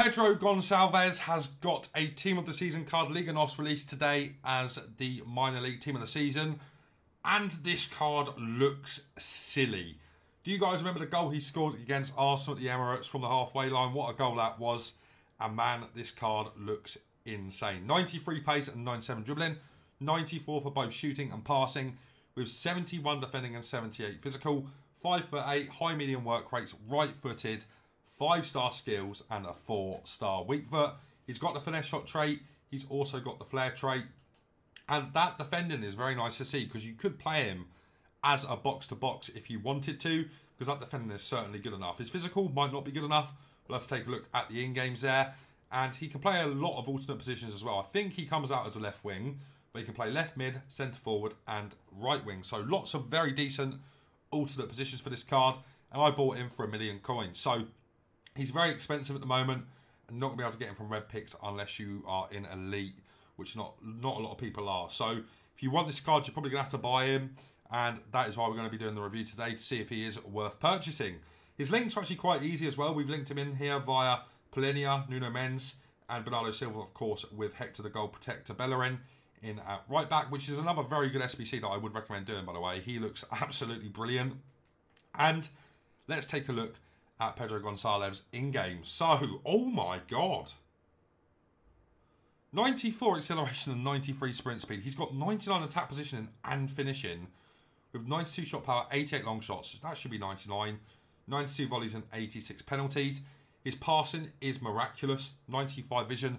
Pedro Gonçalves has got a Team of the Season card. Liga NOS released today as the minor league Team of the Season. And this card looks silly. Do you guys remember the goal he scored against Arsenal at the Emirates from the halfway line? What a goal that was. And man, this card looks insane. 93 pace and 97 dribbling. 94 for both shooting and passing. With 71 defending and 78 physical. 5 foot 8, high medium work rates, right footed. 5 star skills and a 4 star weak foot. He's got the finesse shot trait. He's also got the flair trait. And that defending is very nice to see because you could play him as a box to box if you wanted to, because that defending is certainly good enough. His physical might not be good enough, let's take a look at the in games there. And he can play a lot of alternate positions as well. I think he comes out as a left wing, but he can play left mid, centre forward, and right wing. So lots of very decent alternate positions for this card. And I bought him for a million coins. So he's very expensive at the moment. And not going to be able to get him from red picks unless you are in elite, which not not a lot of people are. So if you want this card, you're probably going to have to buy him and that is why we're going to be doing the review today to see if he is worth purchasing. His links are actually quite easy as well. We've linked him in here via Palhinha, Nuno Mendes, and Bernardo Silva, of course, with Hector the Goal Protector Bellerin in at right back, which is another very good SBC that I would recommend doing, by the way. He looks absolutely brilliant. And let's take a look at Pedro Gonçalves in game. So, oh my god. 94 acceleration and 93 sprint speed. He's got 99 attack positioning and finishing with 92 shot power, 88 long shots. That should be 99. 92 volleys and 86 penalties. His passing is miraculous. 95 vision,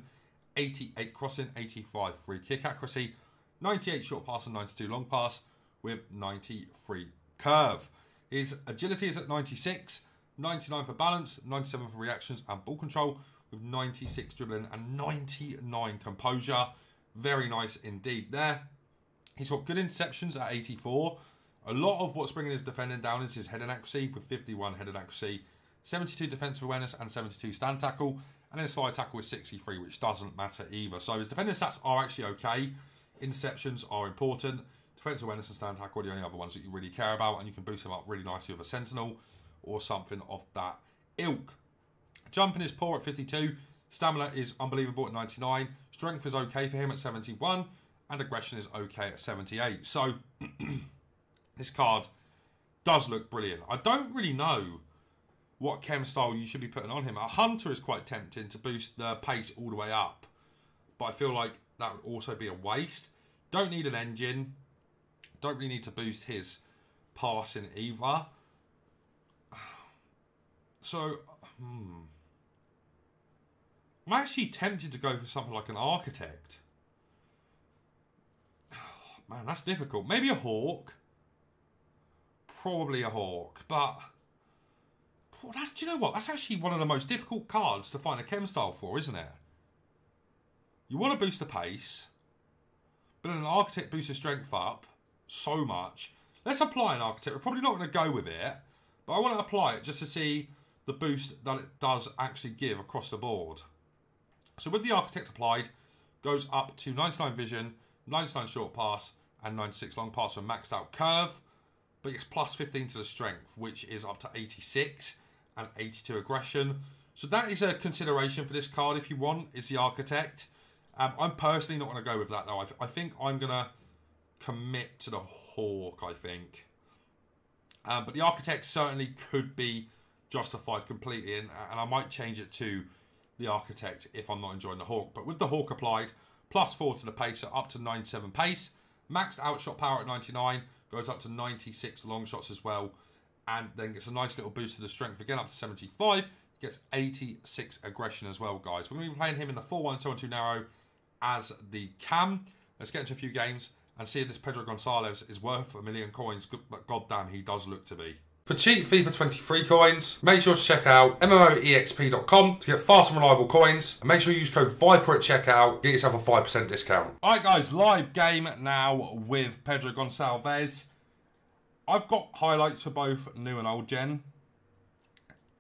88 crossing, 85 free kick accuracy, 98 short pass and 92 long pass with 93 curve. His agility is at 96, 99 for balance, 97 for reactions and ball control with 96 dribbling and 99 composure. Very nice indeed there. He's got good interceptions at 84, a lot of what's bringing his defending down is his heading accuracy with 51 heading accuracy, 72 defensive awareness, and 72 stand tackle. And then slide tackle with 63, which doesn't matter either. So his defending stats are actually okay. Interceptions are important. Defensive awareness and stand tackle are the only other ones that you really care about, and you can boost them up really nicely with a sentinel or something of that ilk. Jumping is poor at 52. Stamina is unbelievable at 99. Strength is okay for him at 71. And aggression is okay at 78. So This card does look brilliant. I don't really know what chem style you should be putting on him. A hunter is quite tempting to boost the pace all the way up, but I feel like that would also be a waste. Don't need an engine. Don't really need to boost his passing either. So, hmm. I'm actually tempted to go for something like an architect. man, that's difficult. Maybe a hawk probably a hawk, but well, that's do you know what? That's actually one of the most difficult cards to find a chem style for, isn't it? You want to boost the pace, but an architect boosts the strength up so much. Let's apply an architect. We're probably not going to go with it, but I want to apply it just to see the boost that it does actually give across the board. So with the architect applied, goes up to 99 vision, 99 short pass, and 96 long pass for maxed out curve but it's plus 15 to the strength, which is up to 86 and 82 aggression. So that is a consideration for this card if you want, is the Architect. Um, I'm personally not going to go with that though. I, I think I'm going to commit to the Hawk, I think. Um, but the Architect certainly could be justified completely, and, and I might change it to the Architect if I'm not enjoying the Hawk. But with the Hawk applied, plus 4 to the pace, up to 97 pace, maxed out shot power at 99, goes up to 96 long shots as well, and then gets a nice little boost to the strength again up to 75. Gets 86 aggression as well, guys. We're going to be playing him in the 4 1 2 2 narrow as the cam. Let's get into a few games and see if this Pedro Gonçalves is worth a million coins, but goddamn, he does look to be. For cheap FIFA 23 coins, make sure to check out MMOEXP.com to get fast and reliable coins. And make sure you use code VIPER at checkout, get yourself a 5% discount. Alright guys, live game now with Pedro Gonçalves. I've got highlights for both new and old gen.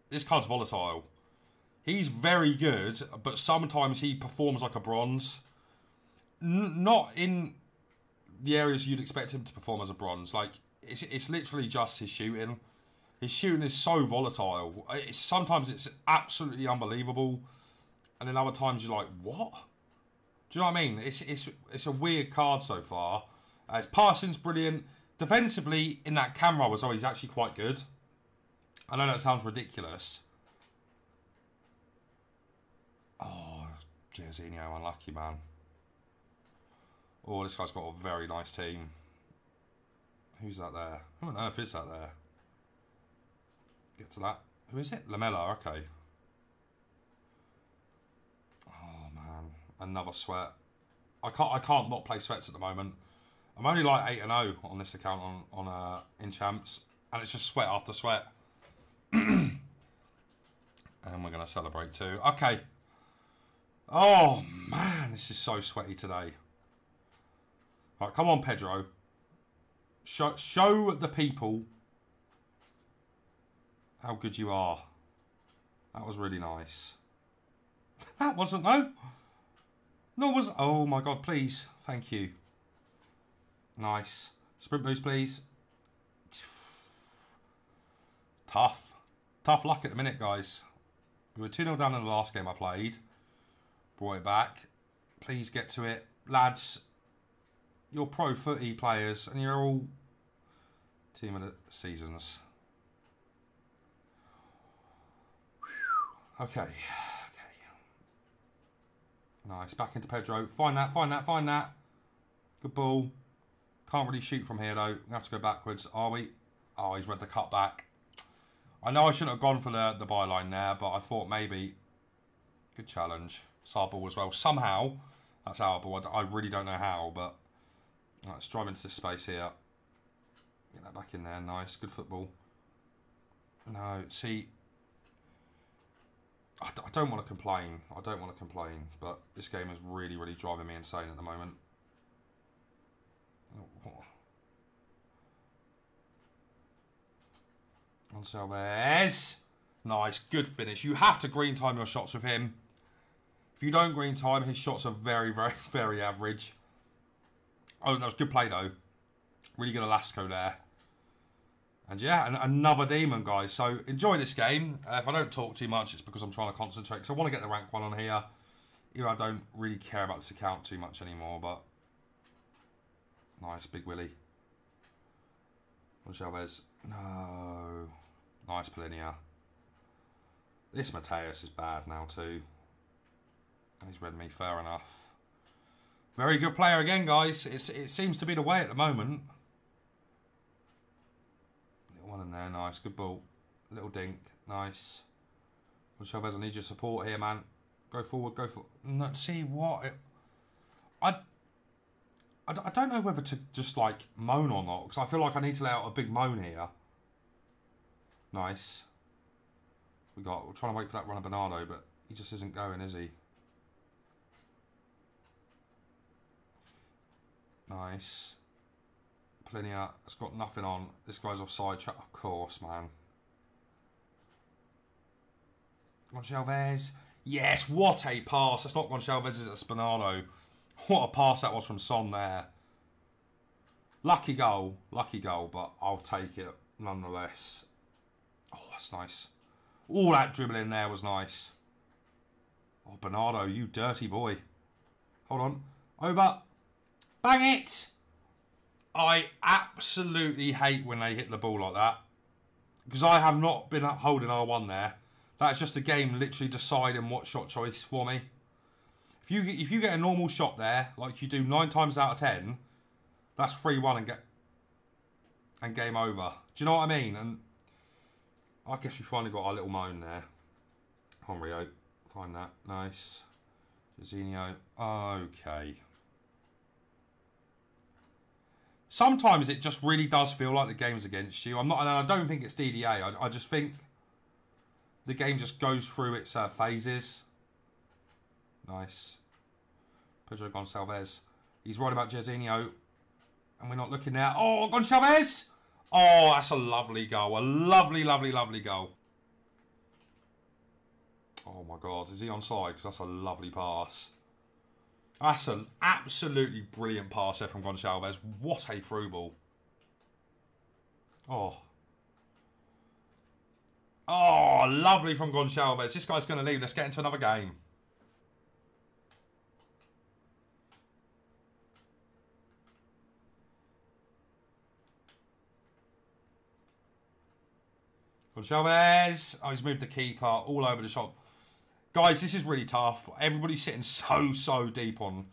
This card's volatile. He's very good, but sometimes he performs like a bronze. N not in the areas you'd expect him to perform as a bronze. Like, it's, it's literally just his shooting. His shooting is so volatile. It's, sometimes it's absolutely unbelievable. and then other times you're like, what? Do you know what I mean? It's it's it's a weird card so far. Uh, passing's brilliant. Defensively, in that camera was always actually quite good. I know that sounds ridiculous. Oh, Jairzinho, unlucky man. Oh, this guy's got a very nice team. Who's that there? Who on earth is that there? Get to that. Who is it? Lamela, okay. Oh man, another sweat. I can't I can't not play sweats at the moment. I'm only like eight and zero oh on this account on on uh, in champs, and it's just sweat after sweat. and we're gonna celebrate too. Okay. Oh man, this is so sweaty today. Right, come on, Pedro. Show show the people how good you are. That was really nice. That wasn't though. No was. Oh my god! Please, thank you. Nice. Sprint boost, please. Tough. Tough luck at the minute, guys. We were 2 0 down in the last game I played. Brought it back. Please get to it. Lads, you're pro footy players and you're all team of the seasons. Okay. Okay. Nice. Back into Pedro. Find that, find that, find that. Good ball. Can't really shoot from here though. We have to go backwards. Are we? Oh, he's read the cut back. I know I shouldn't have gone for the, the byline there, but I thought maybe. Good challenge. Sarball as well. Somehow, that's our ball. I really don't know how, but let's drive into this space here. Get that back in there. Nice. Good football. No, see, I, I don't want to complain. I don't want to complain, but this game is really, really driving me insane at the moment. Oh, Gonçalves. Nice, good finish. You have to green time your shots with him. If you don't green time, his shots are very, very, very average. Oh, that was good play though. Really good Elasco there. And yeah, and another demon, guys. So enjoy this game. Uh, if I don't talk too much, it's because I'm trying to concentrate. Because I want to get the rank one on here. You know, I don't really care about this account too much anymore, but nice, Big Willie. Chavez. No. Nice Palhinha. This Mateus is bad now too. He's read me, fair enough. Very good player again, guys. It's, it seems to be the way at the moment. One in there, nice. Good ball. Little dink, nice. Well, Chavez, I need your support here, man. Go forward, go for. No, see what? It, I, I, I don't know whether to just like moan or not because I feel like I need to let out a big moan here. Nice. We got. We're trying to wait for that run of Bernardo, but he just isn't going, is he? Nice. Palhinha has got nothing on. This guy's offside. Of course, man. Gonçalves. Yes, what a pass. That's not Gonçalves, it's Bernardo. What a pass that was from Son there. Lucky goal. Lucky goal, but I'll take it nonetheless. Oh, that's nice. All that dribbling there was nice. Oh, Bernardo, you dirty boy. Hold on. Over. Bang it! I absolutely hate when they hit the ball like that. Because I have not been holding R1 there. That's just a game literally deciding what shot choice for me. If you if you get a normal shot there, like you do nine times out of ten, that's three one and get and game over. Do you know what I mean? And I guess we finally got our little moan there. Rio, find that nice. Jairzinho, okay. Sometimes it just really does feel like the game's against you. I'm not, and I don't think it's DDA. I, I just think the game just goes through its uh, phases. Nice. Pedro Gonçalves. He's right about Jairzinho. And we're not looking there. Oh, Gonçalves! Oh, that's a lovely goal. A lovely, lovely, lovely goal. Oh my God. Is he onside? Because that's a lovely pass. That's an absolutely brilliant pass there from Gonçalves. What a through ball. Oh. Oh, lovely from Gonçalves. This guy's going to leave. Let's get into another game. Gonçalves. Oh, he's moved the keeper all over the shop. Guys, this is really tough. Everybody's sitting so, so deep on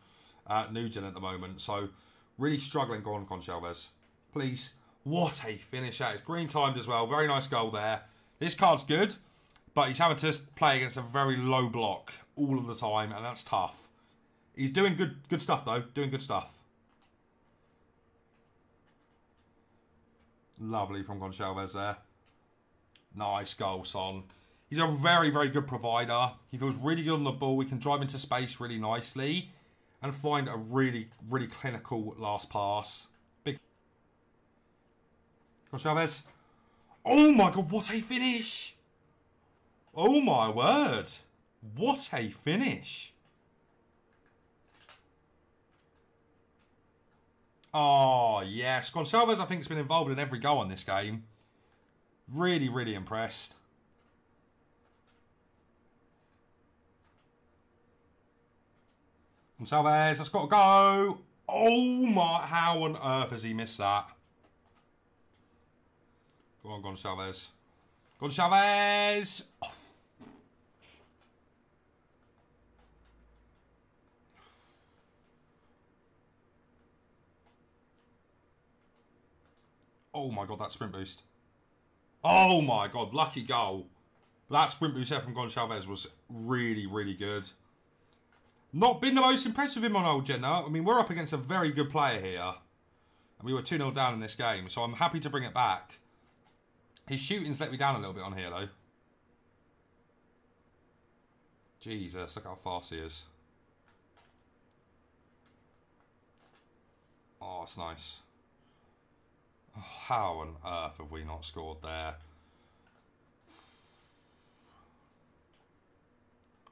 uh, new gen at the moment. So, really struggling. Go on. Please. What a finish that is. Green timed as well. Very nice goal there. This card's good, but he's having to play against a very low block all of the time, and that's tough. He's doing good good stuff, though. Doing good stuff. Lovely from Goncalves there. Nice goal, Son. He's a very, very good provider. He feels really good on the ball. We can drive into space really nicely and find a really, really clinical last pass. Big. Chavez. Oh my god, what a finish! Oh my word. What a finish. Oh, yes. Gonçalves, I think, has been involved in every goal in this game. Really, really impressed. Gonçalves, that's got to go. Oh my, how on earth has he missed that? Go on, Gonçalves. Gonçalves! Oh. My god, that sprint boost. Oh my god, lucky goal. That sprint boost there from Goncalves was really, really good. Not been the most impressive him on Old though. I mean, we're up against a very good player here. And we were 2 0 down in this game, so I'm happy to bring it back. His shooting's let me down a little bit on here, though. Jesus, look how fast he is. Oh, it's nice. Oh, how on earth have we not scored there?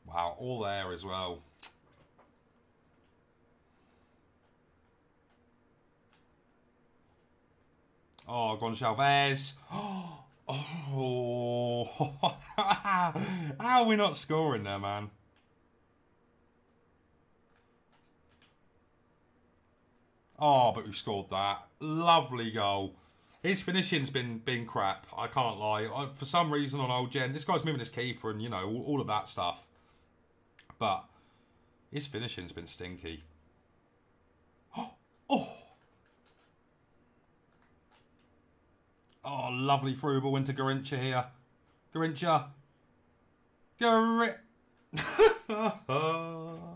Wow, all there as well. Oh, Goncalves. Oh, how are we not scoring there, man? Oh, but we scored that. Lovely goal. His finishing's been been crap. I can't lie. I, for some reason on old gen, this guy's moving his keeper and you know all, all of that stuff. But his finishing's been stinky. Oh, oh, oh! Lovely through ball into Garrincha here. Garrincha. Garrincha.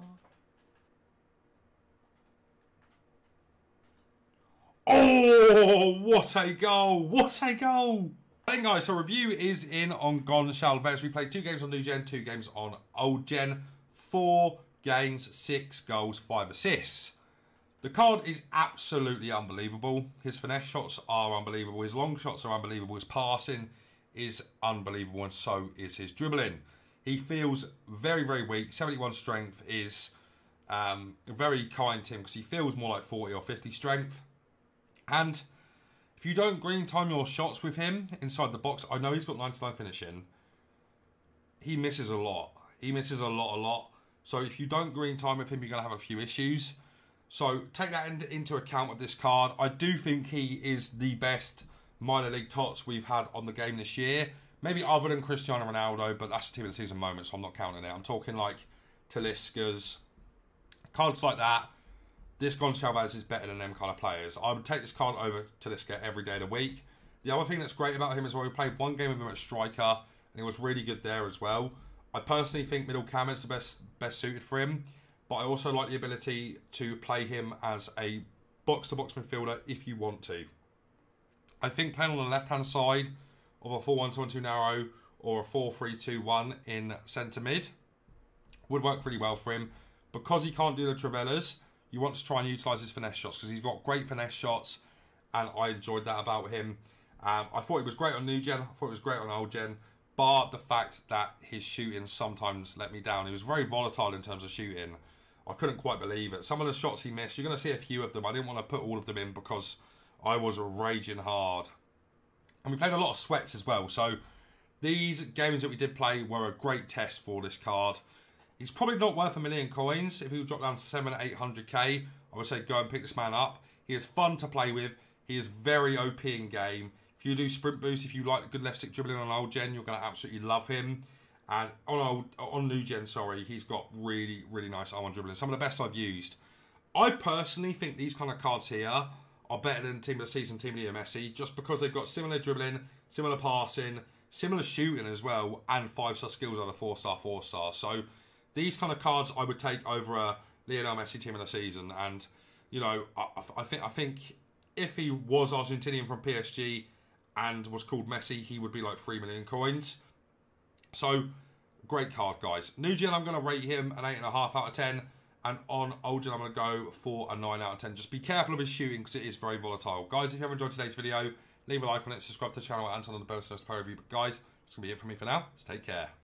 Oh, what a goal! What a goal! Then guys, so review is in on Goncalves. We played two games on new gen, two games on old gen. Four games, six goals, five assists. The card is absolutely unbelievable. His finesse shots are unbelievable. His long shots are unbelievable. His passing is unbelievable, and so is his dribbling. He feels very, very weak. 71 strength is um, very kind to him because he feels more like 40 or 50 strength. And if you don't green time your shots with him inside the box, I know he's got 99 finishing. He misses a lot. He misses a lot, a lot. So if you don't green time with him, you're going to have a few issues. So take that in, into account with this card. I do think he is the best minor league tots we've had on the game this year. Maybe other than Cristiano Ronaldo, but that's a team of the season moment, so I'm not counting it. I'm talking like Talisca's, cards like that this Goncalves is better than them kind of players. I would take this card over guy every day of the week. The other thing that's great about him is well, we played one game with him at striker, and he was really good there as well. I personally think middle cam is the best best suited for him, but I also like the ability to play him as a box to box midfielder if you want to. I think playing on the left hand side of a 4 1 2 2 narrow or a 4 3 2 1 in centre mid would work really well for him because he can't do the trivelas you want to try and utilise his finesse shots because he's got great finesse shots, and I enjoyed that about him. Um, I thought he was great on new gen. I thought he was great on old gen, but the fact that his shooting sometimes let me down. He was very volatile in terms of shooting. I couldn't quite believe it. Some of the shots he missed, you're going to see a few of them. I didn't want to put all of them in because I was raging hard. And we played a lot of sweats as well. So these games that we did play were a great test for this card. He's probably not worth a million coins. If he would drop down to 7 800k, I would say go and pick this man up. He is fun to play with. He is very OP in game. If you do sprint boost, if you like good left stick dribbling on old gen, you're going to absolutely love him. And on old on new gen, sorry, he's got really really nice R1 dribbling. Some of the best I've used. I personally think these kind of cards here are better than Team of the Season, Team of the Year Messi, just because they've got similar dribbling, similar passing, similar shooting as well, and five star skills over four star, four star. So these kind of cards I would take over a Lionel Messi Team of the Season, and you know I, I think I think if he was Argentinian from PSG and was called Messi, he would be like three million coins. So great card, guys. New Gen, I'm going to rate him an eight and a half out of ten. And on Old Gen, I'm going to go for a 9 out of 10. Just be careful of his shooting because it is very volatile. Guys, if you have enjoyed today's video, leave a like on it, subscribe to the channel, and turn on the bell so to pay review. But guys, that's going to be it for me for now. Let's take care.